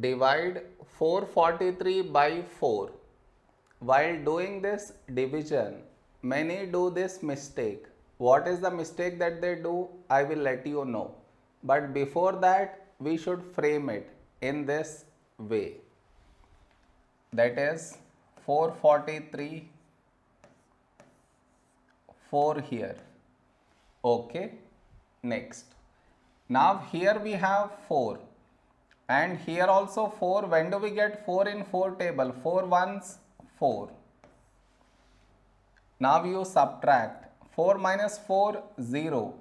divide 443 by 4. While doing this division, many do this mistake. What is the mistake that they do? I will let you know. But before that, we should frame it in this way. That is 443, 4 here. Okay. Next. Now here we have 4 and here also 4 when do we get 4 in 4 table? 4 ones 4 now you subtract. 4 minus 4 0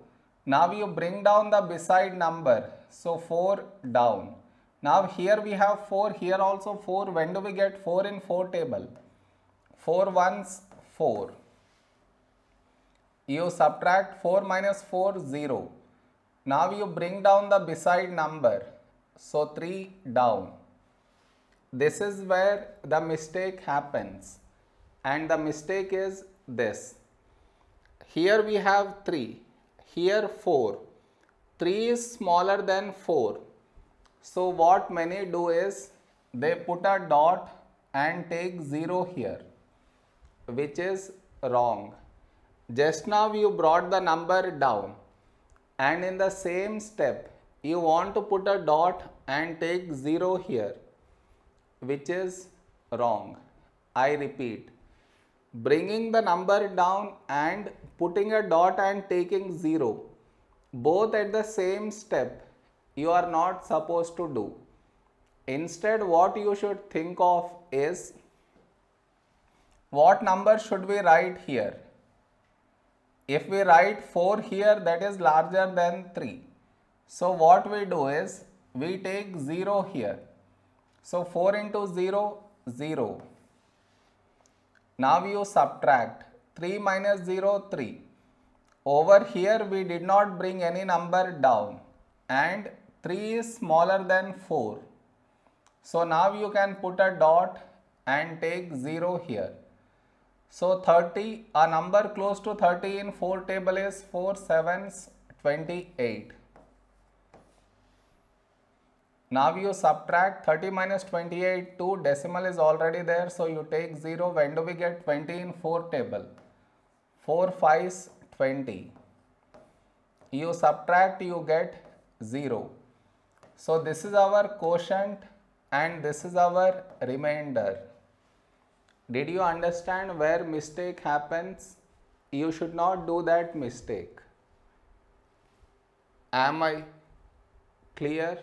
now you bring down the beside number. So 4 down. Now here we have 4 here also 4 when do we get 4 in 4 table? 4 ones 4 you subtract 4 minus 4 0 now you bring down the beside number so 3 down. This is where the mistake happens and the mistake is this. Here we have 3, here 4. 3 is smaller than 4. So what many do is they put a dot and take 0 here which is wrong. Just now you brought the number down and in the same step you want to put a dot and take 0 here which is wrong. I repeat bringing the number down and putting a dot and taking 0 both at the same step you are not supposed to do. Instead what you should think of is what number should we write here? If we write 4 here that is larger than 3 so what we do is we take 0 here. So 4 into 0, 0. Now you subtract 3 minus 0, 3. Over here we did not bring any number down and 3 is smaller than 4. So now you can put a dot and take 0 here. So 30, a number close to 30 in 4 table is 4 sevens 28. Now you subtract 30 minus 28, 2 decimal is already there. So you take 0. When do we get 20 in 4 table? 4 5s 20. You subtract, you get 0. So this is our quotient and this is our remainder. Did you understand where mistake happens? You should not do that mistake. Am I clear?